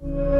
you